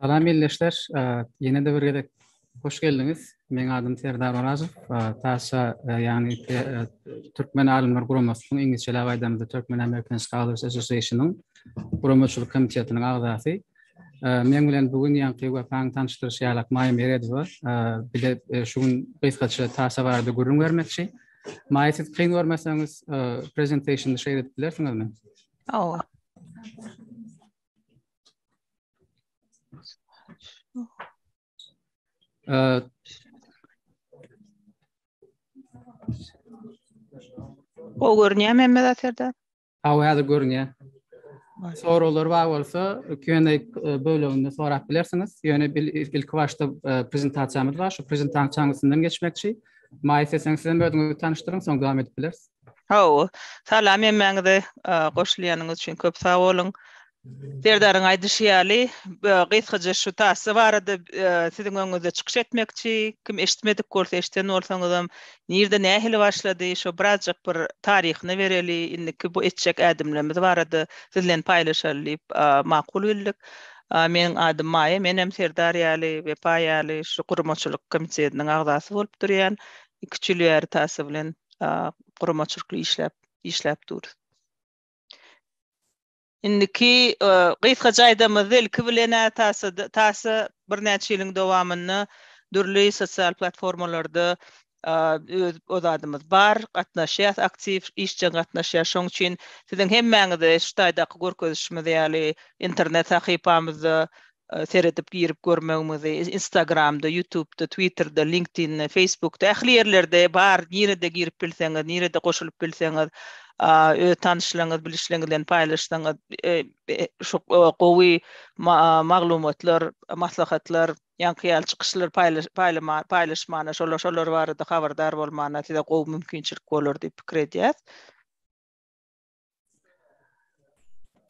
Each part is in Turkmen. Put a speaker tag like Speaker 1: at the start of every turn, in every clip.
Speaker 1: Salam ildeşler. Ýene-de bir gezek hoş geldiňiz. Meň adym Serdar Orazow. Taçça, ýagny Türkmen alymlar guramasynyň, iňlisçeläp aýdamyzda Turkmen American Scholars Association-yň guramaçylyk komitetiniň agzasy. Meň bilen bu gün ýaňky Wepaň tanyşdyryşy ýalak Maýa Meredowa bile şu gün gysgaça Taçça barada gürrüň bermekçi. Maýa siz kyn görmeseňiz, e, prezentasiýony şeýle edip bilersiňizmi?
Speaker 2: Hawa. E, O görünýärmi Mehmet Serdar?
Speaker 1: Hawa häzir görünýär. Soraglar bar bolsa Q&A e, böleginde sorap bilersiňiz. Ýöne ilki başda e, prezentasiýamyz bar. Şu prezentasiýanyň üstünden geçmekçi. Maýa sesen sizem özüňizi tanyşdyryň, soň dowam edip bileris.
Speaker 2: Hawa. Salam hemmäňize e, goşulýanyňyz üçin köp sag boluň. Serdaryň aýdyşy ýaly, gysgaça şu tassa barada siziň öňüňizde çykyş etmekçi. Kim eşitmedik bolsa, eşiden bolsaňyzam, nirde, nähili başlady, şo birazjyk bir taryhyny bereli, indiki bu etjek ädimlerimiz barada sizlen paýlaşaly diýip, makul bildik. Meniň adym Maýa, menem Serdar ýaly, Wepa ýaly şu guramaçylyk komitetiniň agzasy bolup durýan. Iki-üç ýyl bäri tassa bilen guramaçylykly işläp, işläp durus. Indiki gysgaça aýdamyzda ilki bilen-ä Tasa birnäçe ýylyň dowamynda dürli sosial platformalarda öz zadymyz bar, gatnaşýas, aktiw, işjeň gatnaşýas. Şoň üçin siziň hemmäňizi şu taýdaky görkezişimiz ýaly internet sahypamyzda seredip girip görmegimizi instagramda ýutubda twitterde linktinde feýsbukda ähli ýerlerde bar nirede girip bilseňiz nirede goşulyp bilseňiz öz tanyşlaryňyz bilişleňiz bilen paýlaşsaňyz şu gowy maglumatlar maslahatlar ýaňky ýaly çykyşlar paýlaşmana şolar şolar barada habardar bolmana size gowy mümkinçilik bolar diýip pikir edýäs.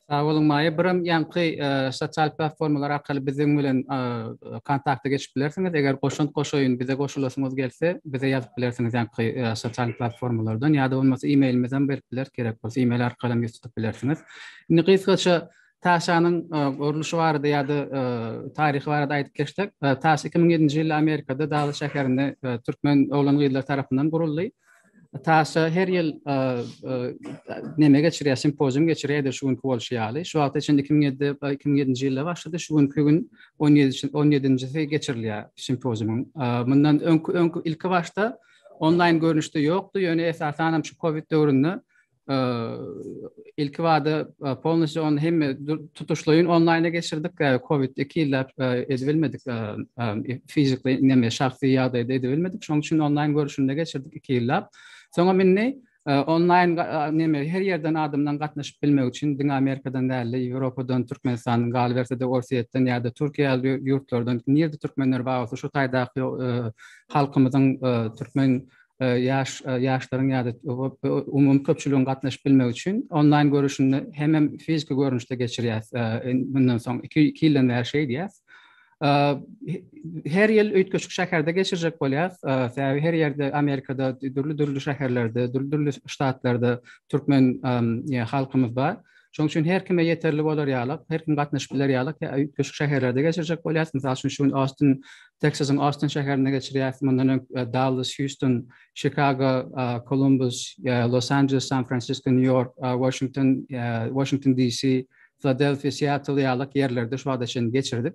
Speaker 1: Sag boluň Maýa. Biram ýaňky sosial platformalar arkaly biziň bilen kontakta geçip bilersiňiz. Eger goşant goşaýyn, bize goşulasyňyz gelse, bize ýazyp bilersiňiz ýaňky sosial platformalardan. Ýa-da bolmasa e-mailimizi hem berip bileris, gerek bolsa e-mail arkaly hem ýüz tutup bilersiňiz. Indi gysgaça Taşanyň gurluşy barada ýa-da taryhy barada aýdyp geçsek, Taş iki müň ýedinji ýylda Amerikada Dallas şäherinde türkmen oglan-gyzlar tarapyndan guruldy. Taşa her ýyl näme geçirýär, simpozium geçirýär-de şu günki bolşy ýaly. Şu wagta çenli 2007-de, 2007-nji ýylda başlady, şu günki gün on ýedi, on ýedinjisi geçirilýär simpoziumyň. Mundan öňki, öňki ilkibaşda onlaýn görnüşde ýokdy, ýöne esasanam şu kowid döwründe ilki bada polnosýo ony hemme tutuşlaýyn onlaýna geçirdik. Covid iki ýyllap edibilmedik, fiziki neme şahsy ýagdaýda edibilmedik. Şonuň üçin onlaýn görnüşinde geçirdik iki ýyllap. Soňam indi onlaýn neme her ýerden adamdan gatnaşyp bilmek üçin diňe Amerikadan däl-de, Ýewropadan, Türkmenistandan, galyberse-de Orsýetden ýa-da Türkiýe ýaly ýurtlardan nirde türkmenler bar bolsa, şo taýdaky halkymyzyň türkmen ýaş ýaşlaryň ýa-da umumy köpçüligiň gatnaşyp bilmegi üçin onlaýn görnüşinde hemem fiziki görnüşde geçirýäs. Mundan soň iki ýyldan bäri şeý edýäs. Her ýyl üýtgeşik şäherde geçirjek bolýas. Sebäbi her ýerde Amerikada dürli-dürli şäherlerde, dürli-dürli ştatlarda türkmen halkymyz bar. Şonuň üçin her kime ýeterli bolar ýalyk, her kim gatnaşyp biler ýalyk üýtgeşik şäherlerde geçirjek bolýarys. Mysal üçin, şu gün Austin, Teksasyň Austin şäherinde geçirýäris. Mundan öň Dallas, Hýuston, Çikago, Kolumbus, Los Anjeles, San Fransisko, Nýu-Ýork, Waşington, Waşington DC, Filadelfiýa, Seattle ýalyk ýerlerde şu wagta çenli geçirdik.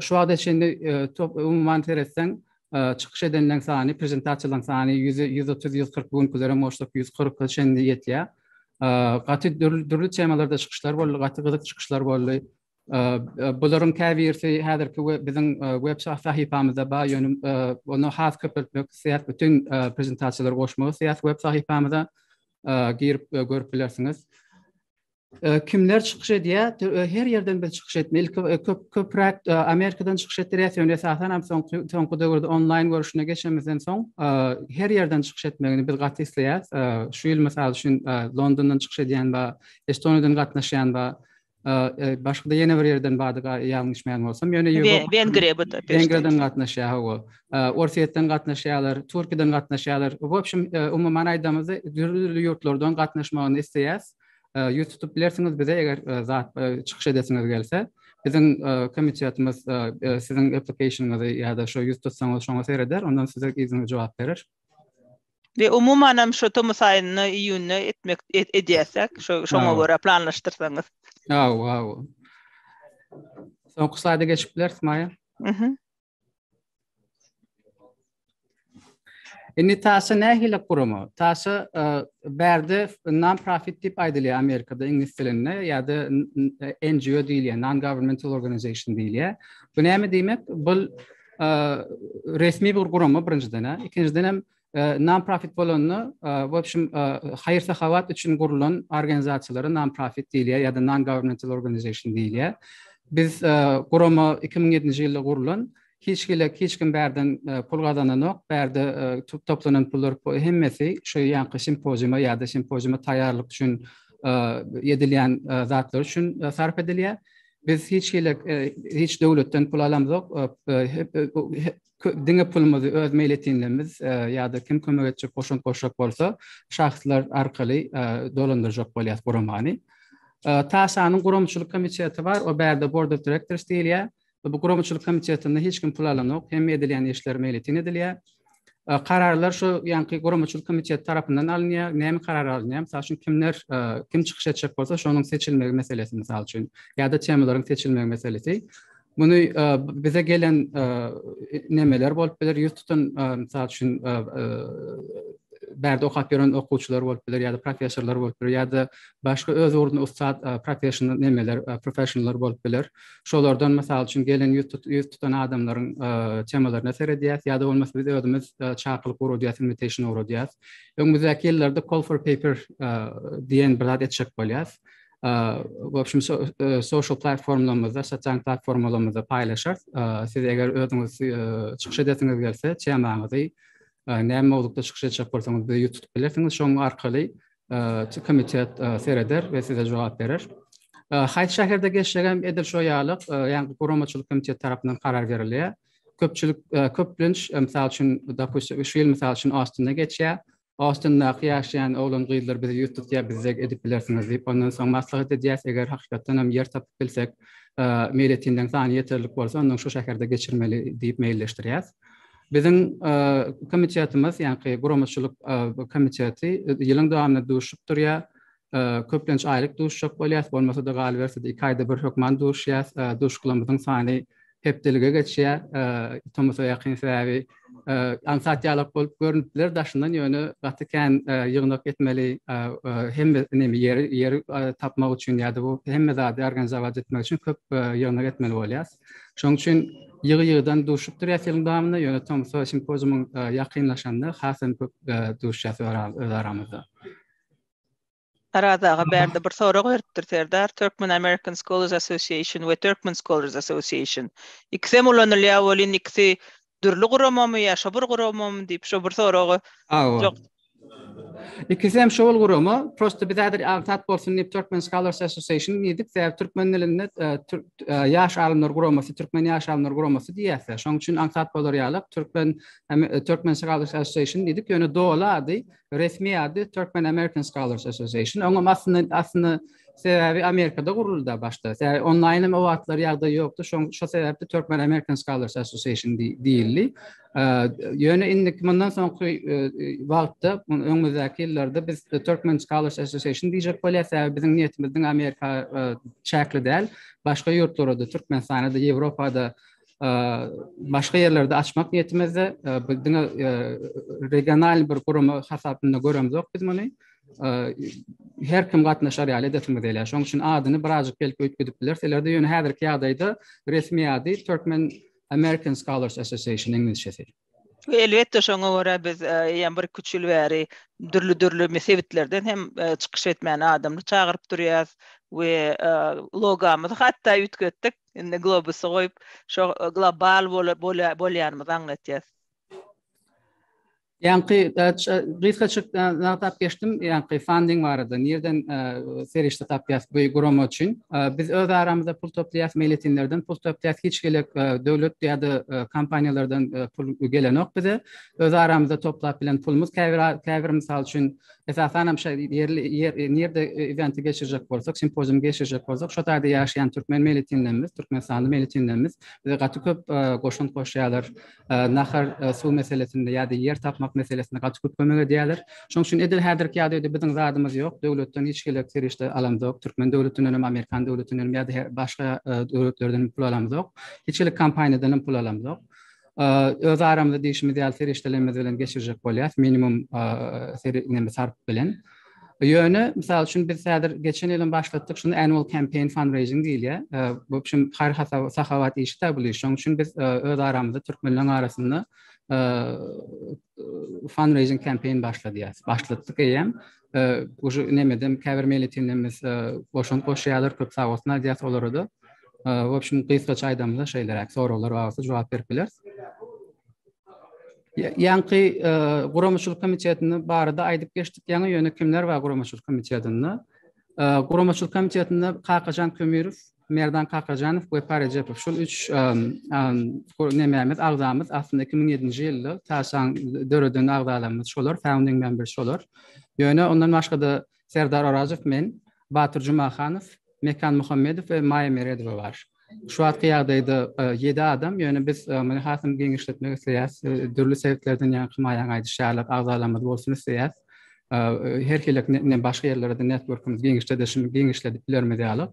Speaker 1: Şu wagta çenli umuman seretseň, çykyş edenleň sany, prezentasiýalaň sany ýüz, ýüz otuz, ýüz kyrk, bu günkilerem bolsak ýüz kyrka çenli ýetýär. Gaty dürli temalarda çykyşlar boldy, gaty gyzyk çykyşlar boldy. Bularyň käbirisi häzirki we biziň web sahypamyzda bar, ýöne ony has köpeltmek isleýäs, bütin prezentasiýalary goşmak isleýäs web sahypamyza, girip görüp bilersiňiz. Ee, kimler çykyş edýär? Ee, her ýerden biz çykyş etmeli. Ilki e, köp köpräk e, Amerikadan çykyş etdirýäs, ýöne esasan hem soňky soňky döwürde onlaýn görüşine geçemizden soň e, her ýerden çykyş etmegini biz gaty isleýäs. E, şu ýyl mysal üçin Londondan çykyş edýän bar, Estoniýadan gatnaşýan bar. Başga-da ýene bir ýerden bardy, ýalňyş düşmän bolsam, ýöne
Speaker 2: Wengriýa bu da.
Speaker 1: Wengriýadan gatnaşýar hawa. Orsýetden gatnaşýarlar, Türkiýeden gatnaşýarlar. Bu hem umuman aýdamyzda dürli ýurtlardan gatnaşmagyny isleýäs. ýüz tutup bilersiňiz bize eger zat çykyş edesiňiz gelse. Biziň komitetimiz siziň applikasyonyňyzy ýa-da şo ýüz tutsaňyz şoňa sereder, ondan size yzyna jogap
Speaker 2: berer. We umumanam şo tomus aýynda, iýunda etmek edýäsek, şo şoňa görä planlaşdyrsaňyz.
Speaker 1: Hawa, hawa. Soňky slaýda geçip bileris, Maýa.
Speaker 2: Mhm.
Speaker 1: Indi taşa nähili gurama? Taşa e, bärde non-profit diýip aýdylýar Amerikada iňlis dilinde ýa-da e, NGO diýilýär, non-governmental organization diýilýär. Bu näme diýmek? Bu e, resmi bir gurama birinjiden, ikinjiden hem non-profit bolanda, w obşem, haýyr-sahawat üçin gurlan organizasiýalara non-profit diýilýär ýa-da non-governmental organization diýilýär. Biz, gurama iki müň ýedinji ýylda gurlan, hiç hili, hiç kim bärden pul gazananok, bärde toplanan pullar hemmesi şu ýaňky simpoziuma ýa-da simpoziuma taýýarlyk üçin edilýän zatlar üçin sarp edilýär. Biz hiç hili, hiç döwletden pul alamzok, diňe pulumyzy öz meýletinlerimiz ýa-da kim kömek etjek, goşant goşjak bolsa, şahslar arkaly dolandyrjak bolýarys guramany. TASA-nyň guramaçylyk komiteti bar, o bärde Board of Directors diýilýär. Bu guramaçylyk komitetinde hiç kim pul alanok, hemme edilýän işler meýletin edilýär. Kararlar şu ýanky guramaçylyk komiteti tarapyndan alynýar. Näme karar alynýar? Mysal üçin, kimler, kim çykyş etjek bolsa, şonuň seçilmegi meselesi, mysal üçin, ýa-da temalaryň seçilmegi meselesi. Muny bize gelen nemeler bolup biler, ýüz tutan, mysal üçin, bärde okap ýören okuwçylar bolup biler ýa-da professorlar bolup biler ýa-da başga öz ugrunda ussat professional nemeler, professionallar bolup biler. Şolardan, mysal üçin, gelen ýüz tut, ýüz tutan adamlaryň temalaryna seredýäs ýa-da bolmasa biz özümiz çakylyk guradýas, invitation guradýas. Öňümizdäki ýyllarda call for paper diýen bir zat etjek bolýas. w opşim sosial platformlarymyzda sosial platformalarymyzda paýlaşarys siz eger özüňiz çykyş edesiňiz gelse temaňyzy näme mowzukda çykyş etjek bolsaňyz bizi ýüz tutup bilersiňiz şoň arkaly komitet sereder we size jogap berer haýsy şäherde geçsegem edil şo ýaly ýaňky guramaçylyk komitet tarapyndan karar berilýär köpçülik köplenç mysal üçin dopustim şu ýyl mysal üçin austinde geçýär Austindaky ýaşaýan oglan-gyzlar bizi ýüz tutýar, biz dek edip bilersiňiz diýip, ondan soň maslahat edýäs, eger hakykatdanam ýer tapyp bilsek, meýletinleriň sany ýeterlik bolsa, ondan şu şäherde geçirmeli diýip meýilleşdirýäs. Biziň komitetimiz, ýaňky guramaçylyk komiteti ýylyň dowamynda duşup durýar, köplenç aýlyk duşjak bolýas, bolmasa-da galyberse-de iki aýda bir hökman duşýas. Duşgularymyzyň sany hepdelige geçýä, tomusa ýakyn sebäbi aňsat ýalak bolup görnüp biler daşyndan, ýöne gaty kän ýygnak etmeli hemme nemi ýeri tapmak üçin ýa-da bu hemme zady organizować etmek üçin köp ýygnak etmeli bolýas. Şonuň üçin ýygy-ýygydan duşup durýas ýylyň dowamynda, ýöne tomusa simpoziumyň ýakynlaşanda has hem köp duşýas öz aramyzda.
Speaker 2: Araz aga bärde bir sorag beripdir Serdar, Turkmen American Scholars Association we Turkmen Scholars Association. Ikisem ulanylýar welin ikisi dürli guramamy ýa şo bir guramamy diýip şo bir soraga
Speaker 1: jogap. İkisi hem şowul gurama, prosto biz häzir agtat bolsun diýip Turkmen Scholars Association diýdik, sebäbi türkmen dilinde e, e, ýaş alymlar guramasy, türkmen ýaş alymlar guramasy diýýärler. Şonuň üçin agtat bolar ýaly Türkmen e, Türkmen Scholars Association diýdik, ýöne doly ady Resmi ady Turkmen American Scholars Association. Oňam aslynda aslynda sebäbi Amerikada guruldy da başda. Sebäbi onlaýn hem o wagtlar ýagdaý ýokdy. Şoň şo sebäpli Turkmen American Scholars Association diýildi. Ýöne indiki mundan soňky e, e, wagtda, öňümizdäki ýyllarda biz Turkmen Scholars Association diýjek bolýar. Sebäbi biziň niýetimiz diňe Amerika e, çäkli däl. Başga ýurtlara-da, Türkmenistana-da, Ýewropada başga ýerlerde açmak niýetimizde biz diňe regional bir gurama hasapynda göremzok biz muny her kim gatnaşar ýaly edesimiz gelýär şonuň üçin adyny birazjyk belki öýtgedip bilerseler-de ýöne häzirki ýagdaýda resmi ady Turkmen American Scholars Association iňlisçesi We
Speaker 2: elbetde şoňa görä biz eýýäm bir iki üç ýyl bäri dürli dürli sebitlerden hem çykyş etmäne adamly çagyryp durýas we logamyzy hatda üýtgetdik indi globusy goýup şo global bolýanymyzy
Speaker 1: aňlatýas. Ýaňky gysgaçyk nagtap geçdim ýaňky funding barada nirden serişde tapýas bu gurama üçin. Biz öz aramyzda pul toplaýas, meýletinlerden pul tapýas, hiç gelek döwlet ýa-da kompaniýalardan pul gelenok bize. Öz aramyzda toplap bilen pulumyz käbir käbir mysal üçin esasanam şa ýerli nirde eventi geçirjek bolsak, simpozium geçirjek bolsak, şo taýda ýaşaýan türkmen meýletinlerimiz, türkmenistanly meýletinlerimiz bize gaty köp goşant goşýarlar. nahar, suw meselesinde ýa-da ýer tapmak meselesinde gaty köp kömek edýärler. Şonuň üçin edil häzirki ýagdaý öýde biziň zadymyz ýok, döwletden hiç hili serişde alamzok, türkmen döwletinden hem, amerikan döwletinden hem ýa-da başga döwletlerden hem pul alamzok. Hiç hili kompaniýadan hem pul alamzok. Öz aramyzda diýşimiz ýaly serişdelerimiz bilen geçirjek bolýarys, minimum sarp bilen. Ýöne, mysal üçin, biz häzir geçen ýyl hem başlatdyk, şuny annual campaign fundraising diýilýär. Bu hem haýyr-sahawat işi tä bu iş. Şonuň üçin biz öz aramyzda türkmenleriň arasynda fundraising campaign başladýas. Başlatdyk eýýäm. Uje nämeden käbir meýletinlerimiz goşant goşýarlar, köp sag bolsun aýdýas olara-da. Wobşem, gysgaça aýdamyzda şeýleräk soraglar bar bolsa jogap berip bileris. Ýaňky guramaçylyk komitetinde barada aýdyp geçdik ýaňy, ýöne kimler bar guramaçylyk komitetinde? Guramaçylyk komitetinde Kakajan Kömirow, Merdan Kakajanow we Pary Jepow. Şol üç nemämiz, agzamyz aslynda 2007-nji ýylda TASA-nyň döreden agzalarymyz şolar, founding members şolar. Ýöne ondan başga-da Serdar Orazow, men, Batyr Jumahanow, Mekan Muhammedow we Maýa Meredowa bar. Şu wagtky ýagdaýda ýedi adam, ýöne biz muny hasam giňişletmek isleýäris. Dürli sebitlerden ýaňky Maýaň aýdyşy ýaly agzalarymyz bolsun isleýäris. Her hili indi başga ýerlere-de networkymyzy giňişledişimiz, giňişledip bilerimiz ýaly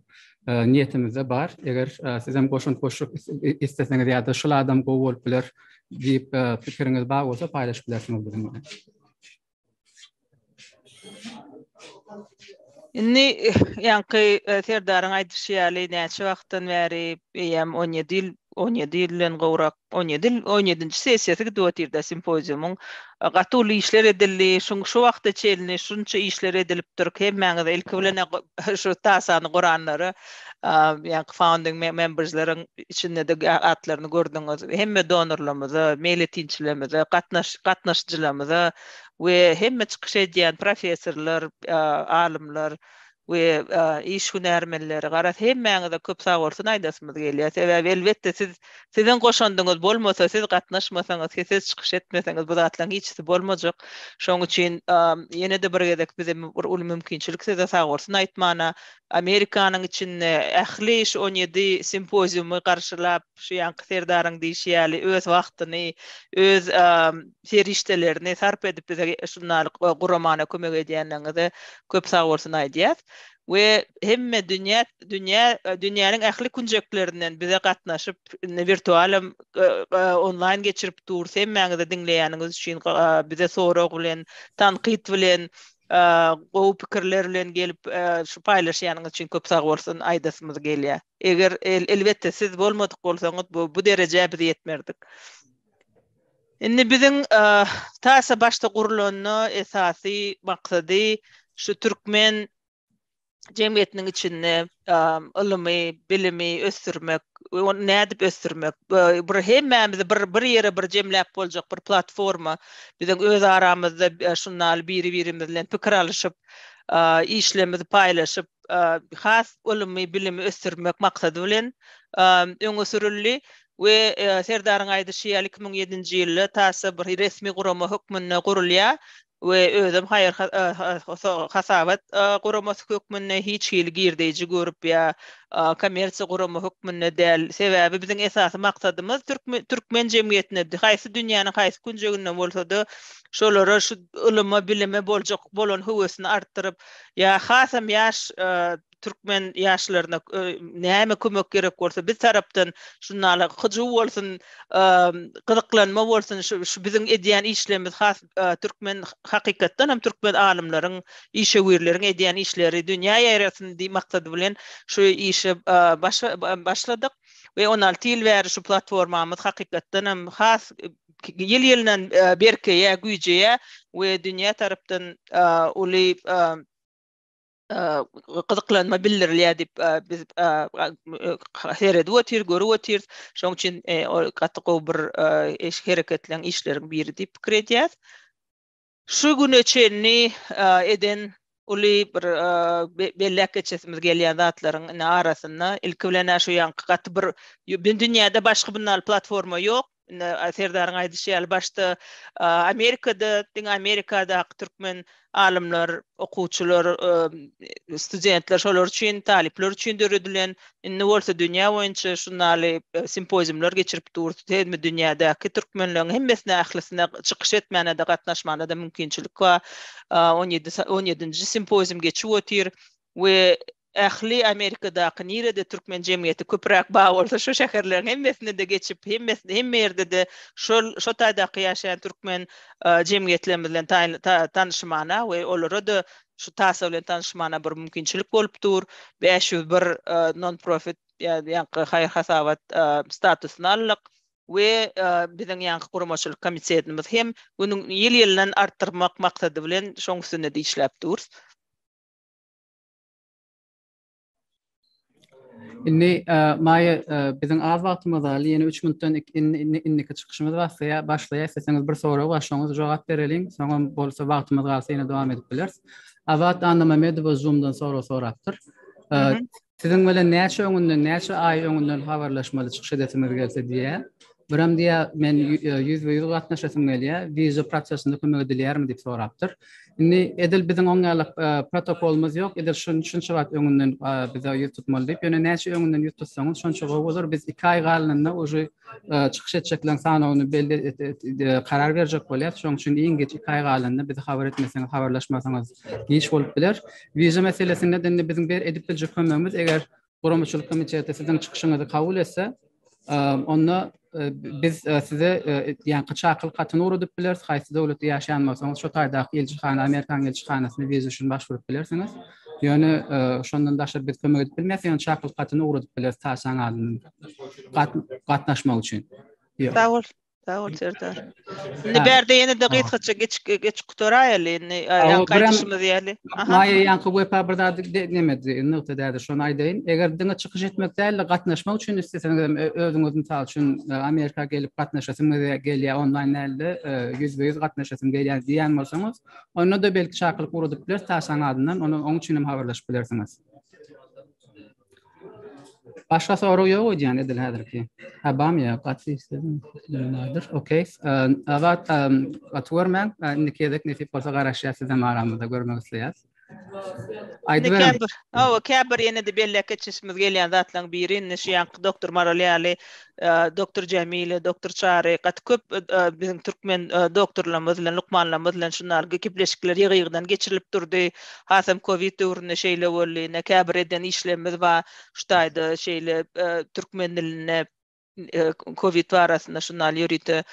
Speaker 1: niýetimizde bar. Eger sizem goşant goşup isleseňiz ýa-da şul adam gowy bolup biler diýip pikiriňiz bar bolsa paýlaşyp bilersiňiz biziň bilen.
Speaker 2: Indi ýaňky Serdaryň aýdyşy ýaly näçe wagtdan bäri eýýäm on ýedi ýyl, on ýedi ýyldan gowrak, on ýedi ýyl, on ýedinji sessiýasy gidip otyrda simpoziumyň. Gaty uly işler edildi. Şuň şu wagta çenli şunça işler edilipdir. Hemmäňize ilki bilen-ä şu tasany guranlara ýa-da founding membersleriň içinde-de atlaryny gördüňiz. Hemme donorlarymyza, meýletinçilerimize, gatnaşyjylarymyza we hemme çykyş edýän professorlar, alymlar we iş hünärmenleri, garaz, hemmäňize köp sag bolsun aýdasymyz gelýär. Sebäbi elbetde siz, siziň goşandyňyz bolmasa, siz gatnaşmasaňyz, siz çykyş etmeseňiz, bu zatlaryň hiçisi bolmajak. Şonuň üçin ýene-de bir gezek bize bir uly mümkinçilik size sag bolsun aýtmana, Amerikanyň içinde ähli şu on ýedi simpoziumy garşylap, şu ýanky Serdaryň diýşi ýaly öz wagtyny, öz serişdelerini sarp edip bize şundaly guramana kömek edýänleriňize köp sag bolsun aýdýas. We hemme dünýä dünýä dünýäniň ähli künjeklerinden bize gatnaşyp, indi wirtualem onlaýn geçirip durs hemmäňize diňleýäniňiz üçin bize sorag bilen, tankyt bilen Gowy pikirler bilen gelip şu paýlaşýanyňyz üçin köp sag bolsun aýdasymyz gelýär. Eger elbetde siz bolmadyk bolsaňyz bu bu derejä biz ýetmerdik. Indi biziň Tasa başda gurulanda esasy maksady şu türkmen jemgyýetiniň içinde ylmy, bilimi ösdürmek we ony nädip ösdürmek? Bir hemmämizi bir bir ýere bir jemläp boljak bir platforma. Biziň öz aramyzda şunda biri-birimiz bilen pikir alyşyp, işlerimizi paýlaşyp, has ylmy, bilimi ösdürmek maksady bilen öňe sürüldi we Serdaryň aýdyşy ýaly, iki müň ýedinji ýylda TASS bir resmi gurama hökmünde gurulýar. we özem haýyr-hasabat guramasy hökmünde hiç hili girdeýji görüp ýa kommersiýa gurama hökmünde däl, sebäbi biziň esasy maksadymyz türkmen jemgyýetine haýsy dünýäniň haýsy künjeginden bolsa-da şolara şu ylyma, bilime boljak bolan höwesini artdyryp ýa hasam ýaş türkmen ýaşlaryna näme kömek gerek bolsa biz tarapdan şunala hyjuw bolsun, gyzyklanma bolsun şu biziň edýän işlerimiz has türkmen hakykatdan hem türkmen alymlaryň, işewürleriň edýän işleri dünýä ýaýrasyn diýip maksady bilen şu işe başladyk we on alty ýyl bäri şu platformamyz hakykatdan hem has ýyl-ýyldan berkeýär, güýjeýär we dünýä tarapdan uly gyzyklanma bildirilýär diýip, biz seredip otyrys, görüp otyrys. Şonuň üçin ol gaty gowy bir iş, hereketleň, işleriň biri diýip pikir edýäs. Şu güne çenli eden uly bir belläp geçesimiz gelýän zatlaryň indi arasynda ilki bilen-ä şu ýaňky gaty bir dünýäde başga bundan platforma ýok. Indi Serdaryň aýdyşy ýaly başda Amerikada, diňe Amerikadaky türkmen alymlar, okuwçylar, studentler şolar üçin, talyplar üçin döredilen, indi bolsa dünýä boýunça şundaly simpoziumlar geçirip durus, hemme dünýädäki türkmenleriň hemmesine ählisine çykyş etmäne-de, gatnaşmana-da mümkinçilik bar. On ýedi, on ýedinji simpozium geçip otyr we Ähli Amerikadaky nirede türkmen jemgyýeti köpüräk bar bolsa şo şäherleriň hemmesinde-de geçip hemmesinde hemme ýerde-de şol şo taýdaky ýaşaýan türkmen jemgyýetlerimiz bilen tanyşmana we olara-da şu tasa bilen tanyşmana bir mümkinçilik bolup dur. Bäş ýüz bir non-profit ýaňky haýyr-hasabat statusyny aldyk we biziň ýaňky guramaçylyk komitetimiz hem günüň ýyl-ýyldan artdyrmak maksady bilen şoň üstünde-de işläp durus.
Speaker 1: Indi Maýa biziň az wagtymyz galdy. Ýene üç minutdan indiki çykyşymyz başlaýar. Başlaýar. Isleseňiz bir sorag bar. Şoňa jogap bereliň. Soňam bolsa wagtymyz galsa ýene dowam edip bileris. Azat Annamämmedowa Zoom-dan sorag sorapdyr. Siziň bilen näçe öňünden, näçe aý öňünden habarlaşmaly çykyş edesiňiz gelse diýýär. Biram diýýär, men ýüzbe-ýüz gatnaşasym gelýär, wiza prosesinde kömek edilýärmi diýip sorapdyr. Indi edil biziň oň ýaly protokolymyz ýok, edil şunça wagt öňünden bize ýüz tutmaly diýip, ýöne näçe öňünden ýüz tutsaňyz, şonça gowy bolar. Biz iki aý galnynda uje çykyş etjekleriň sanawyny karar berjek bolýas. Şonuň üçin iň geç iki aý galnynda bizi habar etmeseňiz, habarlaşmasaňyz giç bolup biler. Wiza meselesinde-de indi biziň edip biljek kömegimiz, eger guramaçylyk komiteti siziň çykyşyňyzy kabul etse, onda biz size ýaňky çakylyk hatyny ugradyp bileris, haýsy döwletde ýaşaýan bolsaňyz, şo taýdaky ilçihana, amerikan ilçihanasyna wiza üçin başwurup bilersiňiz. Ýöne şondan daşary biz kömek edip bilmeýäs, ýöne çakylyk hatyny ugradyp bileris TASA-nyň adyndan gatnaşmak üçin.
Speaker 2: Sag bol. Sag bol Serdar. Indi bärde ýene de gysgaça geç geç gutaraýaly indi ýanky aýdyşymyz ýaly.
Speaker 1: Maýa ýanky wepa bir zat demedi, nygta dädi şony aýdaýyn. Eger diňe çykyş etmek däl de gatnaşmak üçin isleseňiz hem özüňiz mysal üçin Amerika gelip gatnaşasyňyz gelýär onlaýn däl de ýüzbe ýüz gatnaşasyň gelýär diýen bolsaňyz, onda da belki çakylyk guradyp biler taşaň adyndan, onuň üçin hem habarlaşyp bilersiňiz. Başga soru ýok öýdýän edil häzirki. Ha bam ýa gaty istedim. Nädir? Okey. Agat gaty görmäň. Indiki gezek nesip bolsa garaşýas sizem aramyzda görmek isleýäs.
Speaker 2: Aýdy beriň. Hawa, käbir ýene-de bellek geçişimiz gelýän zatlaryň biri indi şu ýanky doktor Maral ýaly Doktor Jemile, Doktor Çary gaty köp biziň türkmen doktorlarymyz bilen, lukmanlarymyz bilen şundan gepleşikler ýygy-ýygydan geçirilip durdy. Hasam kowid döwründe şeýle boldy. Ine, käbir eden işlerimiz bar şu taýda şeýle türkmen dilinde kowid barasynda şundan ýörite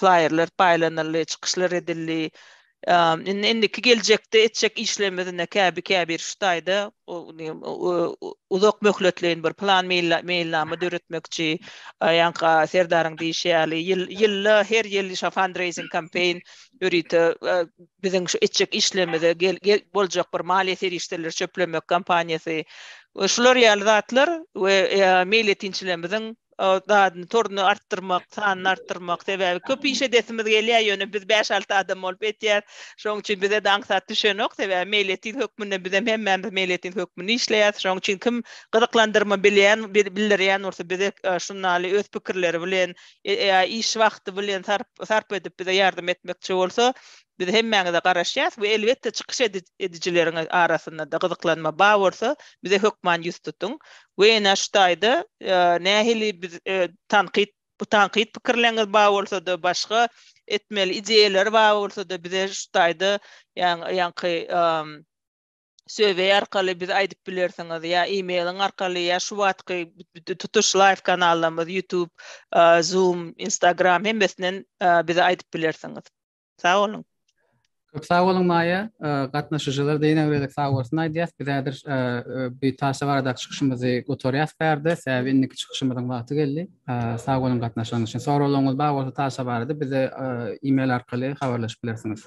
Speaker 2: flaýerler paýlanyldy, çykyşlar edildi. Indi indiki geljekde etjek işlerimiz indi käbi käbir şu taýda uzak möhletleýin bir plan meýilnama döretmekçi. Ýaňky Serdaryň diýşi ýaly ýylda her ýyl şo fundraising kampýn ýörite biziň şu etjek işlerimize boljak bir maliýe serişdeleri çöplemek kampaniýasy we şular ýaly zatlar we meýletinçilerimiziň dadyny toruny artdyrmak sanyny artdyrmak sebäbi köp iş edesimiz gelýär ýöne biz bäş alty adam bolup etýär şoň üçin bize de aňsat düşenok sebäbi meýletin hökmünde bizem hemmämiz meýletin hökmünde işleýäs şoň üçin kim gyzyklandyrma bilýän bildirýän bolsa bize şundaly öz pikirleri bilen ýa iş wagty bilen sarp edip bize ýardam etmekçi bolsa Biz hemmäňize garaşýas we elbetde çykyş edijileriňiz arasyndada gyzyklanma ba bolsa bize hökman ýüz tutuň we ene şu taýda nähili biz tankyt bu tankyt pikirleriňiz ba bolsada başga etmeli ideýalar ba bolsada bize şu taýda ýaňky söbeý arkaly bize aýdyp bilersiňiz ýa emailiň arkaly ýa şu wagtky tutuş laýw kanallarymyz ýutub zoom instagram hemmesinden bize aýdyp bilersiňiz. Sag boluň.
Speaker 1: Köp sag boluň Maýa. Gatnaşyjylar deýin äwredek sag bolsun aýdýas. Biz häzir bu taşa baradaky çykyşymyzy gutarýas bärde. Sebäbi indiki çykyşymyzyň wagty geldi. Sag boluň gatnaşygyňyz üçin. Soraglaryňyz bar bolsa taşa barada bize email arkaly habarlaşyp bilersiňiz.